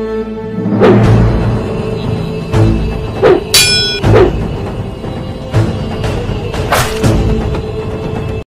you.